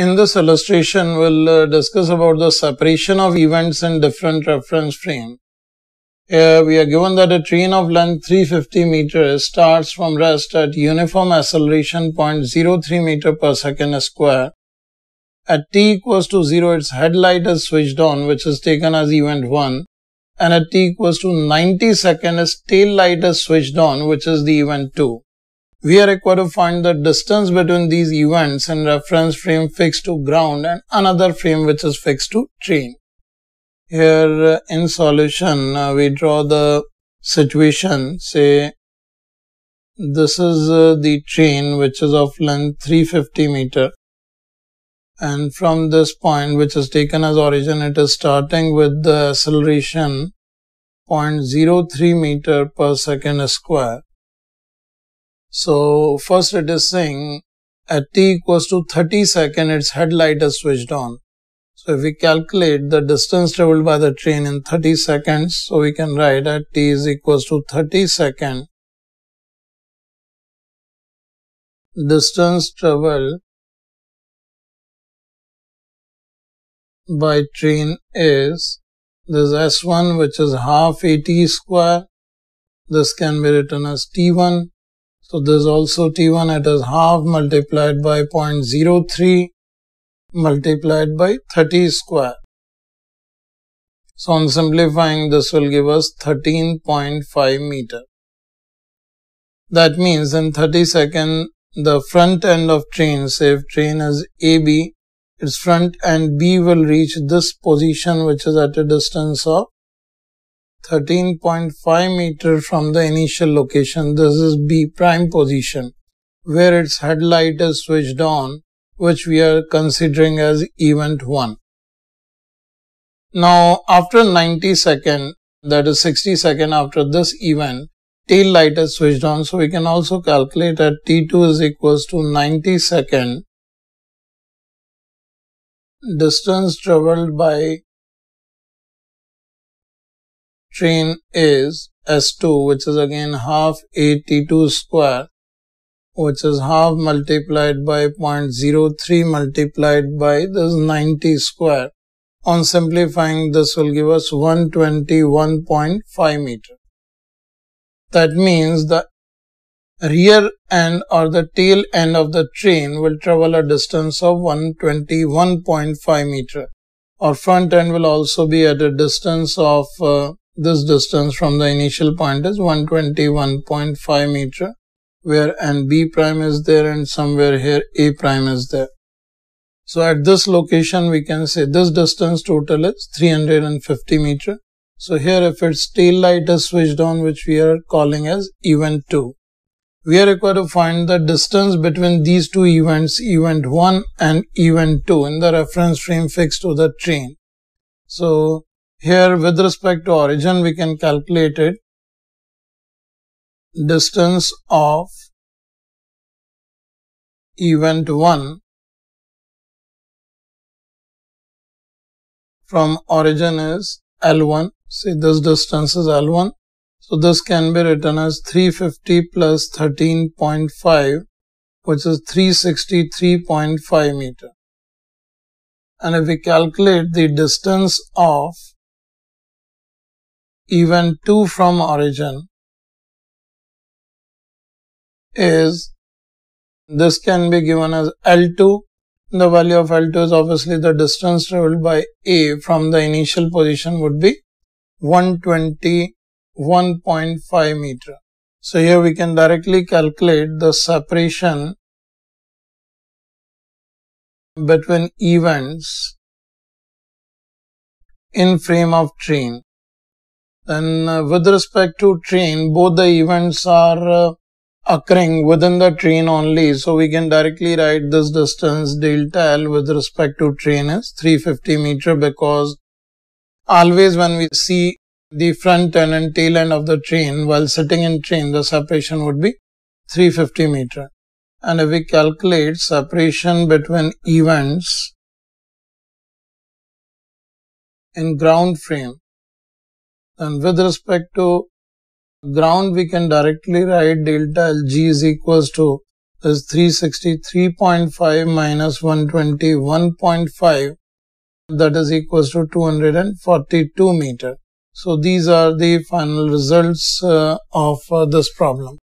In this illustration, we'll uh, discuss about the separation of events in different reference frame. Here we are given that a train of length 350 meters starts from rest at uniform acceleration 0.03 meter per second square. At t equals to 0, its headlight is switched on, which is taken as event 1. And at t equals to 90 seconds, its tail light is switched on, which is the event 2 we are required to find the distance between these events in reference frame fixed to ground and another frame which is fixed to train. Here uh, in solution, uh, we draw the situation, say this is uh, the train which is of length 350 meter and from this point which is taken as origin it is starting with the acceleration 0.03 meter per second square so first it is saying at t equals to 30 second its headlight is switched on. So if we calculate the distance traveled by the train in 30 seconds, so we can write at t is equals to 30 second distance traveled by train is this s1 which is half at square. This can be written as t1 so this also T1 at is half multiplied by 0.03 multiplied by 30 square. So on simplifying this will give us 13.5 meter. That means in 30 second the front end of train, say if train is AB, its front end B will reach this position which is at a distance of 13.5 meter from the initial location. This is B prime position where its headlight is switched on which we are considering as event 1. Now after 90 second that is 60 second after this event tail light is switched on so we can also calculate that T2 is equals to 90 second distance traveled by train is S2 which is again half AT2 square which is half multiplied by 0.03 multiplied by this 90 square. On simplifying this will give us 121.5 meter. That means the rear end or the tail end of the train will travel a distance of 121.5 meter or front end will also be at a distance of uh, this distance from the initial point is 121.5 meter where and B prime is there and somewhere here A prime is there. So at this location we can say this distance total is 350 meter. So here if its tail light is switched on which we are calling as event 2. We are required to find the distance between these two events, event 1 and event 2 in the reference frame fixed to the train. So here with respect to origin we can calculate it. Distance of event 1 from origin is L1 say this distance is L1 so this can be written as 350 plus 13.5 which is 363.5 meter. And if we calculate the distance of event 2 from origin is this can be given as L2. The value of L2 is obviously the distance traveled by A from the initial position would be 121.5 meter. So here we can directly calculate the separation between events in frame of train. Then uh, with respect to train, both the events are uh, occurring within the train only. So we can directly write this distance delta L with respect to train is 350 meter because always when we see the front end and tail end of the train while sitting in train, the separation would be 350 meter. And if we calculate separation between events in ground frame, and with respect to ground, we can directly write delta L g is equals to is 363.5 minus 121.5 that is equals to 242 meter. So these are the final results uh, of uh, this problem.